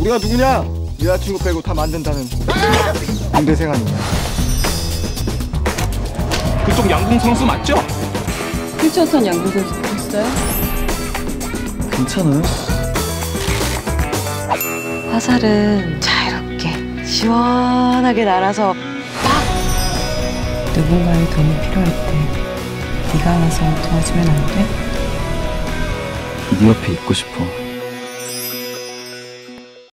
우리가 누구냐? 여자친구 빼고 다 만든다는 군대생 아니냐? 그쪽 양궁 선수 맞죠? 휠체어탄 양궁 선수 보셨어요? 괜찮아요? 화살은 자유롭게 시원하게 날아서 누군가의 도움이 필요할 때 네가 와서 도와주면 안 돼? 네 옆에 있고 싶어